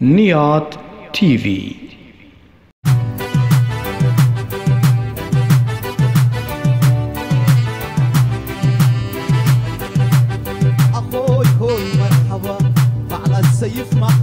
نيات تيفي أخوي هوي مرحبا على السيف مقاوي